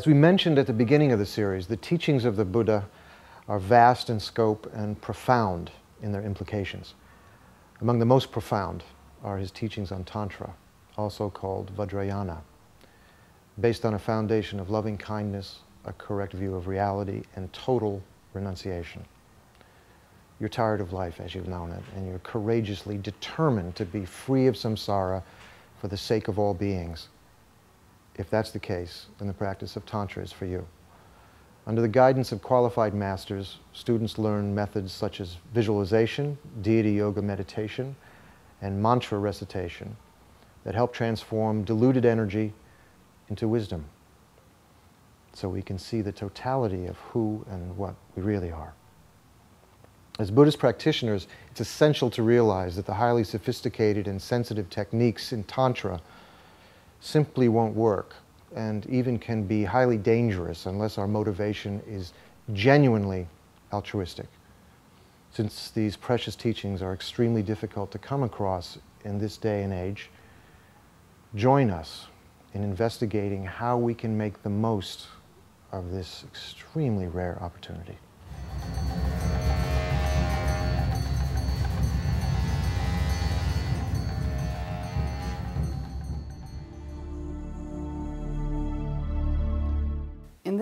As we mentioned at the beginning of the series, the teachings of the Buddha are vast in scope and profound in their implications. Among the most profound are his teachings on Tantra, also called Vajrayana, based on a foundation of loving kindness, a correct view of reality, and total renunciation. You're tired of life as you've known it, and you're courageously determined to be free of samsara for the sake of all beings. If that's the case, then the practice of Tantra is for you. Under the guidance of qualified masters, students learn methods such as visualization, deity yoga meditation, and mantra recitation that help transform diluted energy into wisdom so we can see the totality of who and what we really are. As Buddhist practitioners, it's essential to realize that the highly sophisticated and sensitive techniques in Tantra simply won't work and even can be highly dangerous unless our motivation is genuinely altruistic. Since these precious teachings are extremely difficult to come across in this day and age, join us in investigating how we can make the most of this extremely rare opportunity.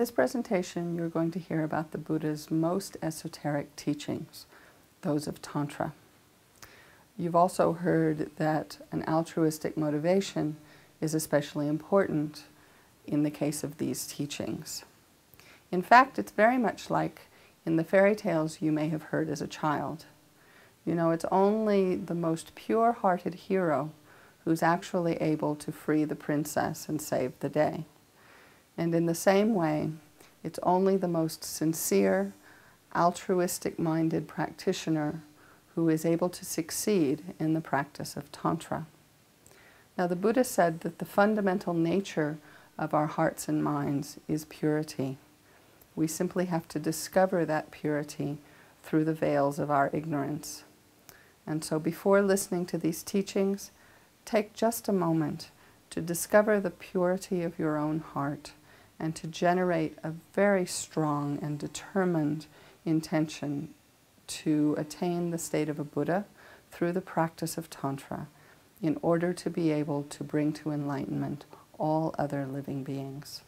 This presentation, you're going to hear about the Buddha's most esoteric teachings, those of Tantra. You've also heard that an altruistic motivation is especially important in the case of these teachings. In fact, it's very much like in the fairy tales you may have heard as a child. You know, it's only the most pure-hearted hero who's actually able to free the princess and save the day. And in the same way, it's only the most sincere, altruistic-minded practitioner who is able to succeed in the practice of Tantra. Now, the Buddha said that the fundamental nature of our hearts and minds is purity. We simply have to discover that purity through the veils of our ignorance. And so before listening to these teachings, take just a moment to discover the purity of your own heart and to generate a very strong and determined intention to attain the state of a Buddha through the practice of Tantra in order to be able to bring to enlightenment all other living beings.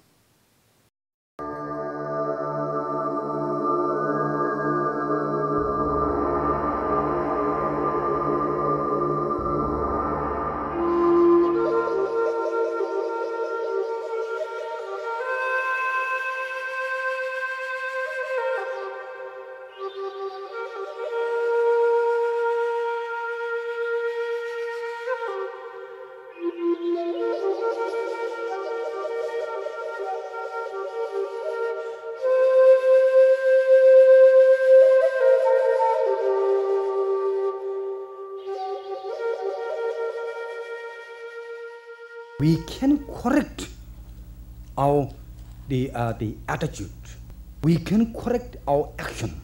Uh, the attitude. We can correct our action.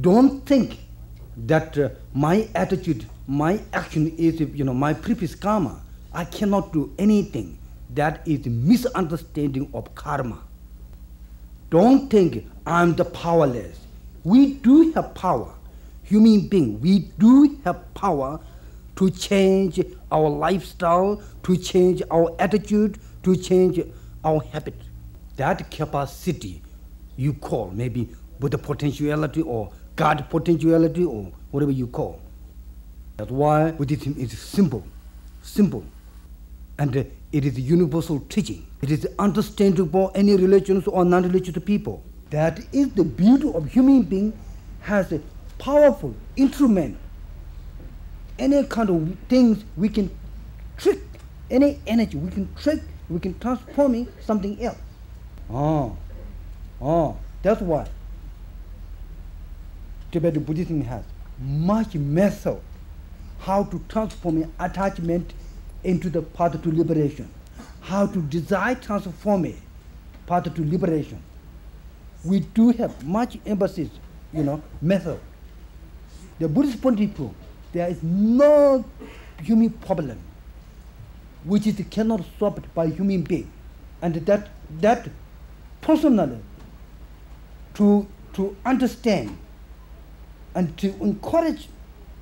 Don't think that uh, my attitude, my action is you know my previous karma. I cannot do anything. That is misunderstanding of karma. Don't think I'm the powerless. We do have power. Human being, we do have power to change our lifestyle, to change our attitude, to change our habit. That capacity you call maybe Buddha potentiality or God potentiality or whatever you call. That's why Buddhism is simple, simple. And uh, it is universal teaching. It is understandable any religions or non-religious people. That is the beauty of human being has a powerful instrument any kind of things we can trick, any energy we can trick, we can transform it something else. Oh, oh, that's why Tibetan Buddhism has much method how to transform attachment into the path to liberation, how to desire transform it path to liberation. We do have much emphasis, you know, method. The Buddhist point view there is no human problem which is cannot solved by human being. and that that personally to to understand and to encourage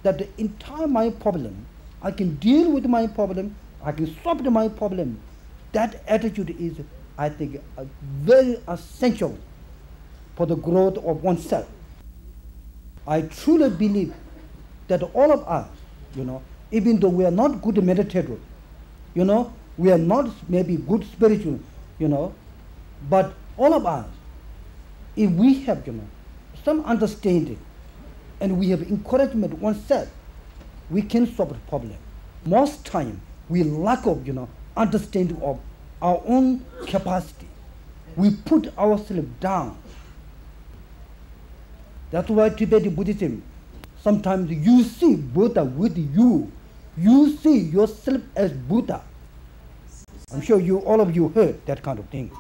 that the entire my problem, I can deal with my problem, I can solve my problem. That attitude is, I think, very essential for the growth of oneself. I truly believe that all of us, you know, even though we are not good meditators, you know, we are not maybe good spiritual, you know, but all of us, if we have, you know, some understanding and we have encouragement oneself, we can solve the problem. Most time, we lack of, you know, understanding of our own capacity. We put ourselves down. That's why Tibetan Buddhism, sometimes you see Buddha with you. You see yourself as Buddha. I'm sure you, all of you heard that kind of thing.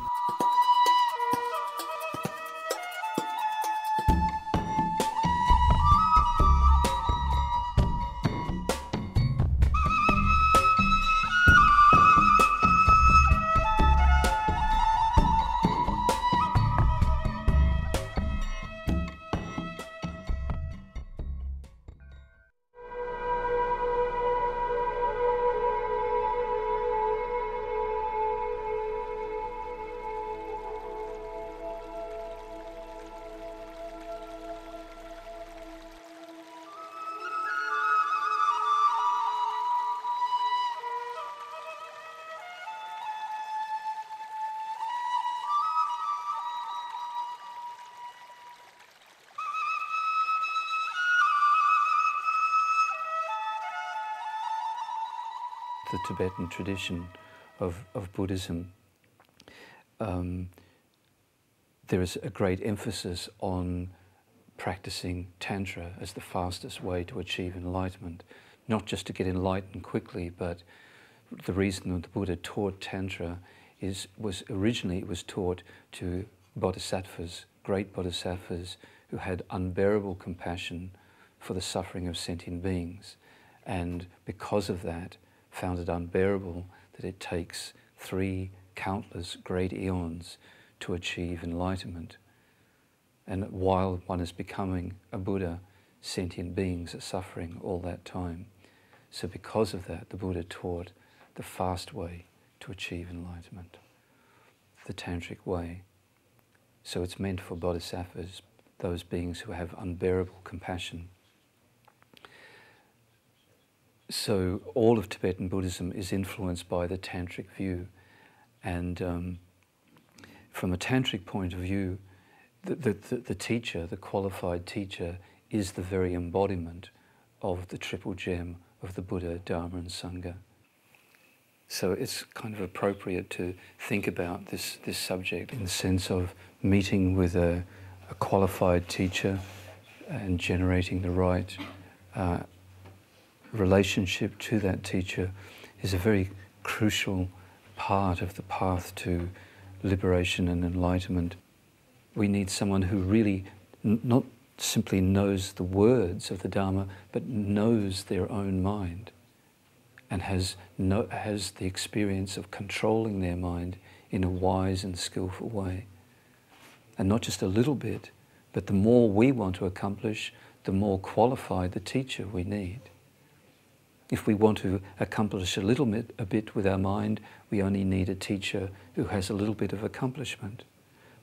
The Tibetan tradition of, of Buddhism, um, there is a great emphasis on practicing Tantra as the fastest way to achieve enlightenment. Not just to get enlightened quickly, but the reason that the Buddha taught Tantra is, was originally it was taught to bodhisattvas, great bodhisattvas who had unbearable compassion for the suffering of sentient beings. And because of that, found it unbearable that it takes three countless great eons to achieve enlightenment. And while one is becoming a Buddha, sentient beings are suffering all that time. So, because of that, the Buddha taught the fast way to achieve enlightenment, the tantric way. So, it's meant for bodhisattvas, those beings who have unbearable compassion so all of Tibetan Buddhism is influenced by the tantric view, and um, from a tantric point of view, the, the, the, teacher, the qualified teacher, is the very embodiment of the triple gem of the Buddha, Dharma, and Sangha. So it's kind of appropriate to think about this, this subject in the sense of meeting with a, a qualified teacher and generating the right uh, relationship to that teacher is a very crucial part of the path to liberation and enlightenment. We need someone who really not simply knows the words of the Dharma, but knows their own mind and has, no, has the experience of controlling their mind in a wise and skillful way. And not just a little bit, but the more we want to accomplish, the more qualified the teacher we need. If we want to accomplish a little bit, a bit with our mind, we only need a teacher who has a little bit of accomplishment.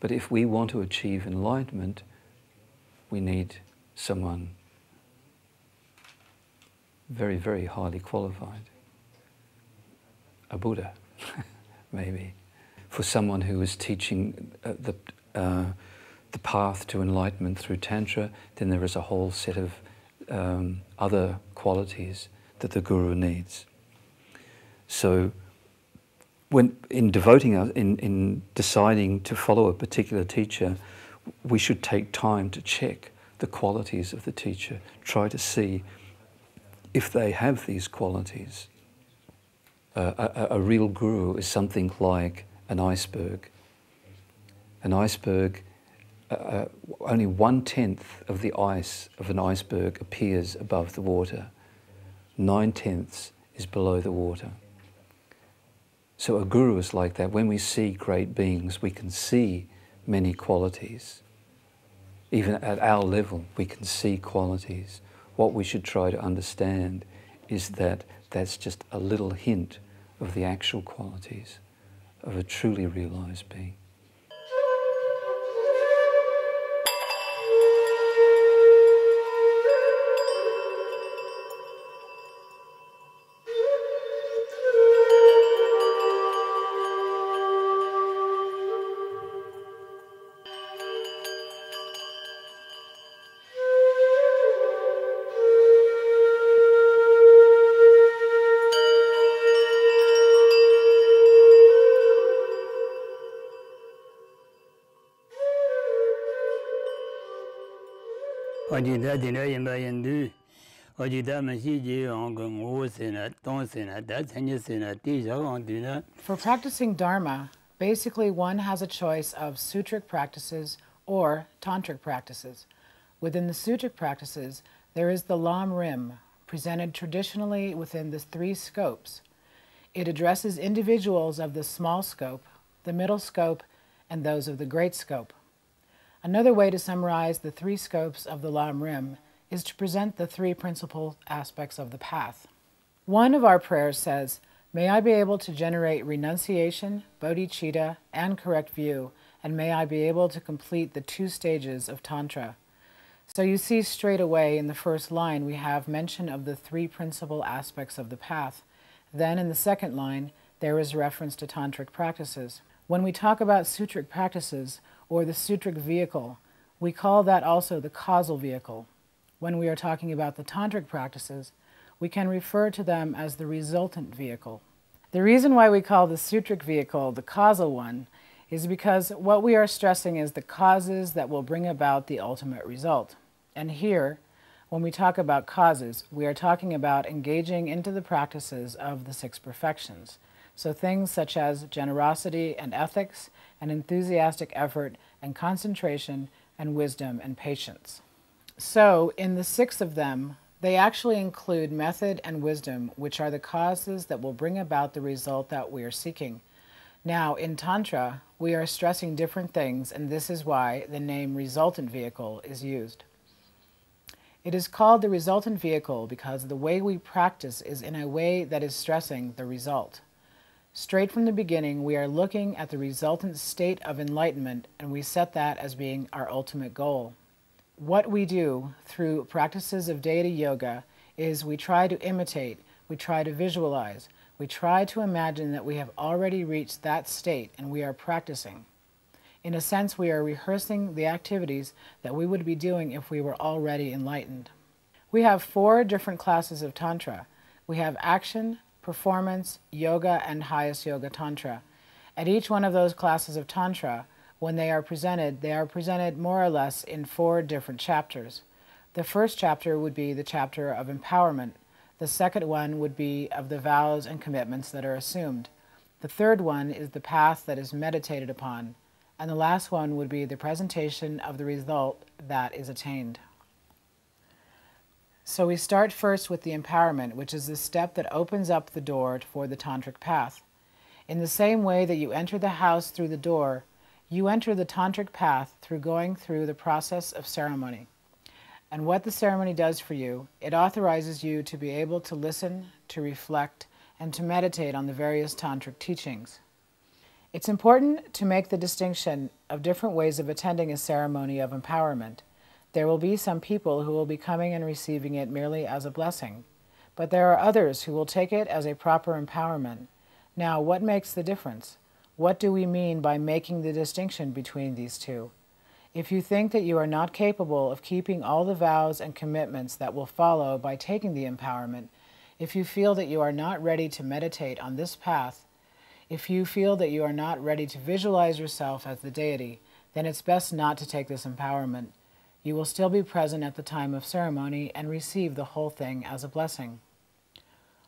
But if we want to achieve enlightenment, we need someone very, very highly qualified. A Buddha, maybe. For someone who is teaching uh, the, uh, the path to enlightenment through Tantra, then there is a whole set of um, other qualities that the guru needs. So, when in devoting us, in, in deciding to follow a particular teacher, we should take time to check the qualities of the teacher, try to see if they have these qualities. Uh, a, a, real guru is something like an iceberg. An iceberg, uh, uh only one tenth of the ice of an iceberg appears above the water nine tenths is below the water. So a guru is like that. When we see great beings, we can see many qualities. Even at our level, we can see qualities. What we should try to understand is that that's just a little hint of the actual qualities of a truly realized being. Ajita dina yinba yindu, ajita manshi ngu sena, tong sena, da sena, ti shakang dina. For practicing Dharma, basically one has a choice of sutric practices or tantric practices. Within the sutric practices, there is the Lam Rim, presented traditionally within the three scopes. It addresses individuals of the small scope, the middle scope, and those of the great scope. Another way to summarize the three scopes of the Lam Rim is to present the three principal aspects of the path. One of our prayers says, May I be able to generate renunciation, bodhicitta, and correct view, and may I be able to complete the two stages of Tantra. So you see straight away in the first line we have mention of the three principal aspects of the path. Then in the second line, there is reference to tantric practices. When we talk about sutric practices, or the sutric vehicle. We call that also the causal vehicle. When we are talking about the tantric practices, we can refer to them as the resultant vehicle. The reason why we call the sutric vehicle the causal one is because what we are stressing is the causes that will bring about the ultimate result. And here, when we talk about causes, we are talking about engaging into the practices of the six perfections. So things such as generosity and ethics and enthusiastic effort and concentration and wisdom and patience. So, in the six of them, they actually include method and wisdom, which are the causes that will bring about the result that we are seeking. Now, in Tantra, we are stressing different things, and this is why the name resultant vehicle is used. It is called the resultant vehicle because the way we practice is in a way that is stressing the result. Straight from the beginning, we are looking at the resultant state of enlightenment and we set that as being our ultimate goal. What we do through practices of deity yoga is we try to imitate, we try to visualize, we try to imagine that we have already reached that state and we are practicing. In a sense, we are rehearsing the activities that we would be doing if we were already enlightened. We have four different classes of Tantra. We have action, performance, yoga, and highest yoga tantra. At each one of those classes of tantra, when they are presented, they are presented more or less in four different chapters. The first chapter would be the chapter of empowerment. The second one would be of the vows and commitments that are assumed. The third one is the path that is meditated upon. And the last one would be the presentation of the result that is attained. So we start first with the empowerment, which is the step that opens up the door for the tantric path. In the same way that you enter the house through the door, you enter the tantric path through going through the process of ceremony. And what the ceremony does for you, it authorizes you to be able to listen, to reflect, and to meditate on the various tantric teachings. It's important to make the distinction of different ways of attending a ceremony of empowerment. There will be some people who will be coming and receiving it merely as a blessing, but there are others who will take it as a proper empowerment. Now, what makes the difference? What do we mean by making the distinction between these two? If you think that you are not capable of keeping all the vows and commitments that will follow by taking the empowerment, if you feel that you are not ready to meditate on this path, if you feel that you are not ready to visualize yourself as the deity, then it's best not to take this empowerment. You will still be present at the time of ceremony and receive the whole thing as a blessing.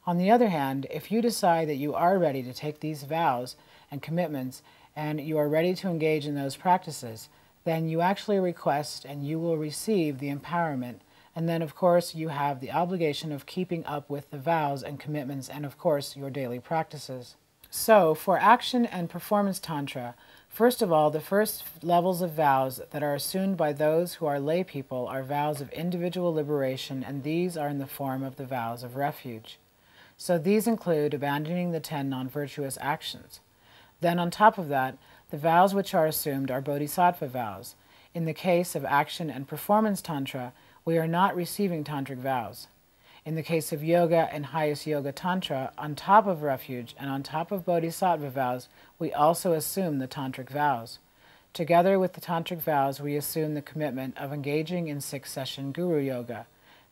On the other hand, if you decide that you are ready to take these vows and commitments and you are ready to engage in those practices, then you actually request and you will receive the empowerment. And then, of course, you have the obligation of keeping up with the vows and commitments and, of course, your daily practices. So, for action and performance Tantra, first of all, the first levels of vows that are assumed by those who are lay people are vows of individual liberation, and these are in the form of the vows of refuge. So, these include abandoning the ten non virtuous actions. Then, on top of that, the vows which are assumed are bodhisattva vows. In the case of action and performance Tantra, we are not receiving tantric vows. In the case of yoga and highest yoga tantra, on top of refuge and on top of bodhisattva vows, we also assume the tantric vows. Together with the tantric vows, we assume the commitment of engaging in six session guru yoga.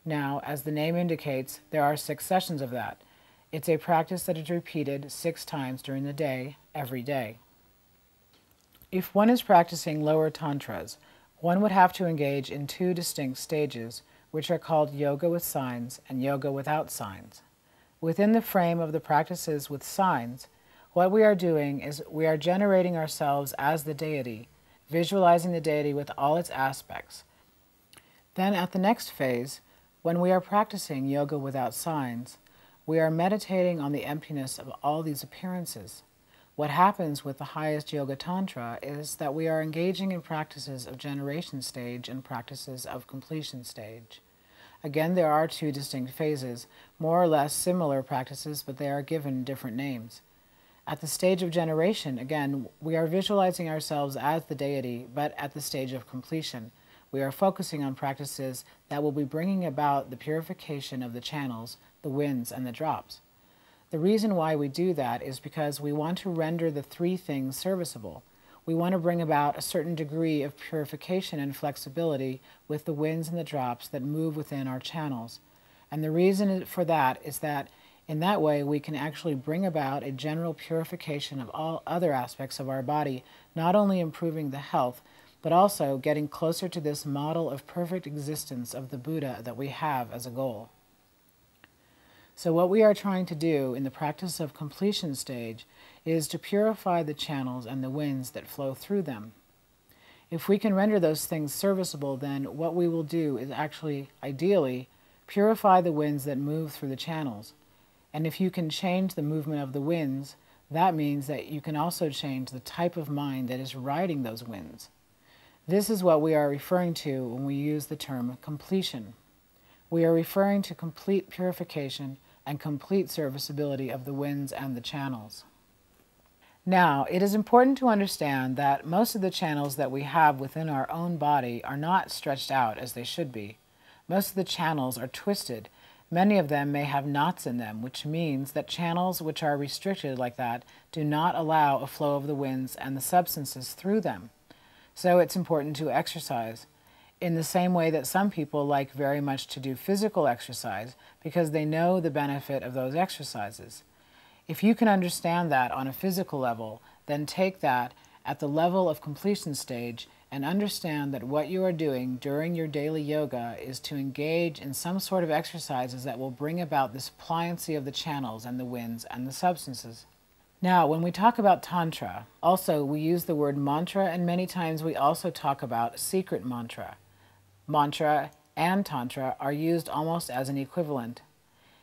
Now, as the name indicates, there are six sessions of that. It's a practice that is repeated six times during the day, every day. If one is practicing lower tantras, one would have to engage in two distinct stages which are called yoga with signs and yoga without signs. Within the frame of the practices with signs, what we are doing is we are generating ourselves as the deity, visualizing the deity with all its aspects. Then at the next phase, when we are practicing yoga without signs, we are meditating on the emptiness of all these appearances. What happens with the highest Yoga Tantra is that we are engaging in practices of generation stage and practices of completion stage. Again, there are two distinct phases, more or less similar practices, but they are given different names. At the stage of generation, again, we are visualizing ourselves as the deity, but at the stage of completion, we are focusing on practices that will be bringing about the purification of the channels, the winds, and the drops. The reason why we do that is because we want to render the three things serviceable. We want to bring about a certain degree of purification and flexibility with the winds and the drops that move within our channels. And the reason for that is that in that way we can actually bring about a general purification of all other aspects of our body, not only improving the health, but also getting closer to this model of perfect existence of the Buddha that we have as a goal. So what we are trying to do in the practice of completion stage is to purify the channels and the winds that flow through them. If we can render those things serviceable, then what we will do is actually, ideally, purify the winds that move through the channels. And if you can change the movement of the winds, that means that you can also change the type of mind that is riding those winds. This is what we are referring to when we use the term completion. We are referring to complete purification and complete serviceability of the winds and the channels. Now, it is important to understand that most of the channels that we have within our own body are not stretched out as they should be. Most of the channels are twisted. Many of them may have knots in them, which means that channels which are restricted like that do not allow a flow of the winds and the substances through them. So it's important to exercise in the same way that some people like very much to do physical exercise because they know the benefit of those exercises. If you can understand that on a physical level, then take that at the level of completion stage and understand that what you are doing during your daily yoga is to engage in some sort of exercises that will bring about this pliancy of the channels and the winds and the substances. Now, when we talk about Tantra, also we use the word mantra, and many times we also talk about secret mantra mantra, and tantra are used almost as an equivalent.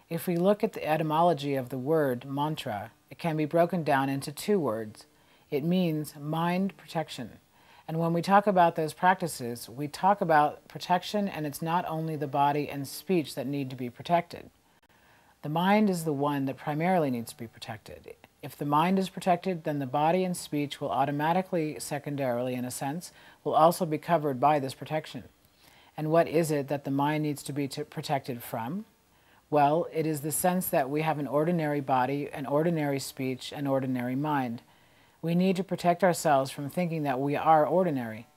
If we look at the etymology of the word mantra, it can be broken down into two words. It means mind protection. And when we talk about those practices, we talk about protection, and it's not only the body and speech that need to be protected. The mind is the one that primarily needs to be protected. If the mind is protected, then the body and speech will automatically, secondarily in a sense, will also be covered by this protection. And what is it that the mind needs to be protected from? Well, it is the sense that we have an ordinary body, an ordinary speech, an ordinary mind. We need to protect ourselves from thinking that we are ordinary.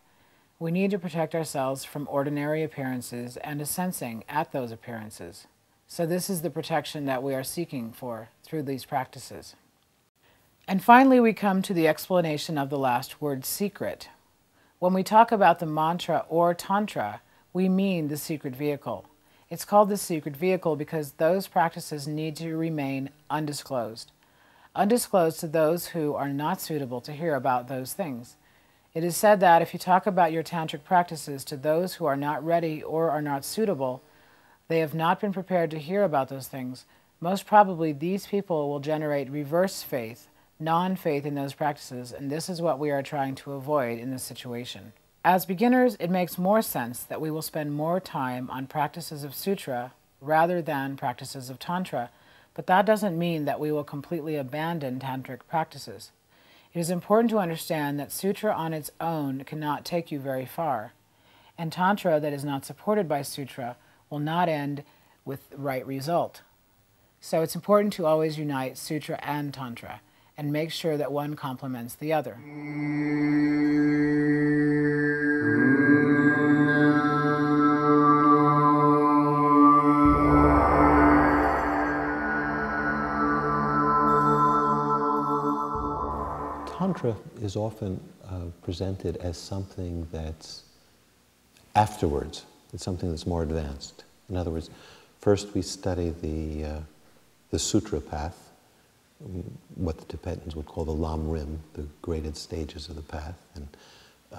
We need to protect ourselves from ordinary appearances and a sensing at those appearances. So this is the protection that we are seeking for through these practices. And finally, we come to the explanation of the last word, secret. When we talk about the mantra or tantra, we mean the secret vehicle. It's called the secret vehicle because those practices need to remain undisclosed. Undisclosed to those who are not suitable to hear about those things. It is said that if you talk about your tantric practices to those who are not ready or are not suitable, they have not been prepared to hear about those things, most probably these people will generate reverse faith, non faith in those practices, and this is what we are trying to avoid in this situation. As beginners, it makes more sense that we will spend more time on practices of Sutra rather than practices of Tantra, but that doesn't mean that we will completely abandon Tantric practices. It is important to understand that Sutra on its own cannot take you very far, and Tantra that is not supported by Sutra will not end with right result. So it's important to always unite Sutra and Tantra and make sure that one complements the other. Tantra is often uh, presented as something that's afterwards. It's something that's more advanced. In other words, first we study the, uh, the sutra path, what the Tibetans would call the lam rim, the graded stages of the path, and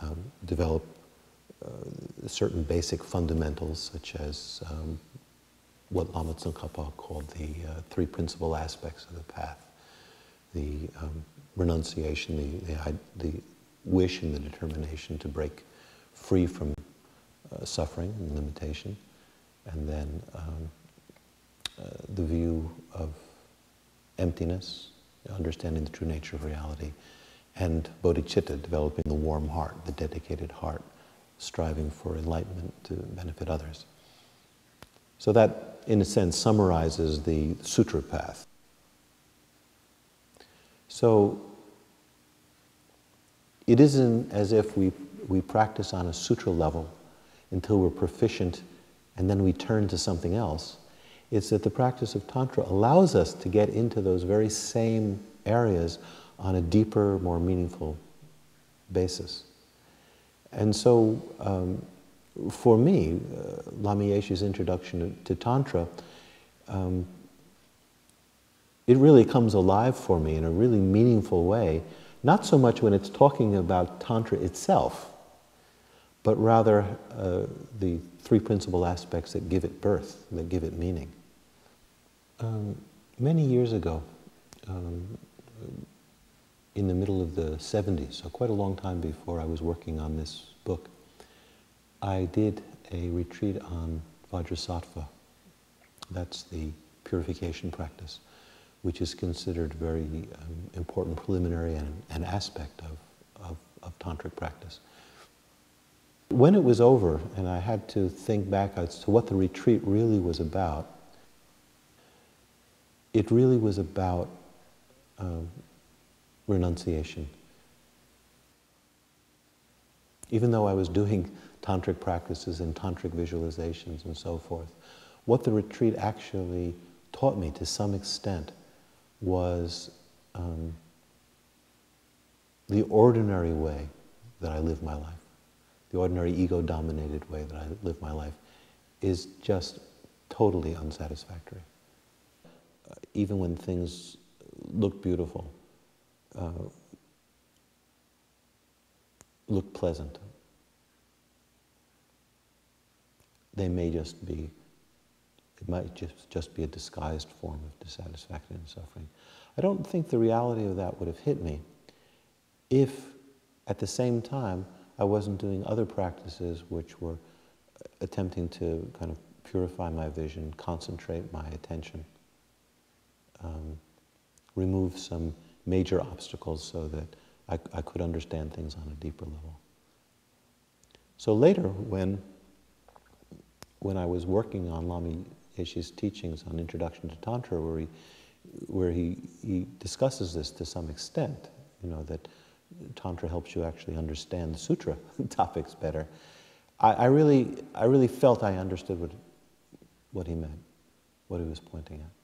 um, develop uh, certain basic fundamentals, such as um, what Lama Tsongkhapa called the uh, three principal aspects of the path the um, renunciation, the, the, the, wish and the determination to break free from uh, suffering and limitation, and then um, uh, the view of emptiness, understanding the true nature of reality, and bodhicitta, developing the warm heart, the dedicated heart, striving for enlightenment to benefit others. So that, in a sense, summarizes the sutra path. So it isn't as if we, we practice on a sutra level until we're proficient and then we turn to something else. It's that the practice of Tantra allows us to get into those very same areas on a deeper, more meaningful basis. And so, um, for me, uh, Lama Yeshe's introduction to, to Tantra um, it really comes alive for me in a really meaningful way, not so much when it's talking about Tantra itself, but rather uh, the three principal aspects that give it birth, that give it meaning. Um, many years ago, um, in the middle of the 70s, so quite a long time before I was working on this book, I did a retreat on Vajrasattva. That's the purification practice which is considered very um, important preliminary and an aspect of, of, of tantric practice. When it was over, and I had to think back as to what the retreat really was about, it really was about um, renunciation. Even though I was doing tantric practices and tantric visualizations and so forth, what the retreat actually taught me to some extent was um, the ordinary way that I live my life, the ordinary ego dominated way that I live my life, is just totally unsatisfactory. Uh, even when things look beautiful, uh, look pleasant, they may just be it might just, just be a disguised form of dissatisfaction and suffering. I don't think the reality of that would have hit me if, at the same time, I wasn't doing other practices which were attempting to kind of purify my vision, concentrate my attention, um, remove some major obstacles so that I, I could understand things on a deeper level. So later, when, when I was working on Lama Yeshe's teachings on Introduction to Tantra, where he, where he, he discusses this to some extent, you know, that Tantra helps you actually understand the sutra topics better. I, I, really, I really felt I understood what, what he meant, what he was pointing at.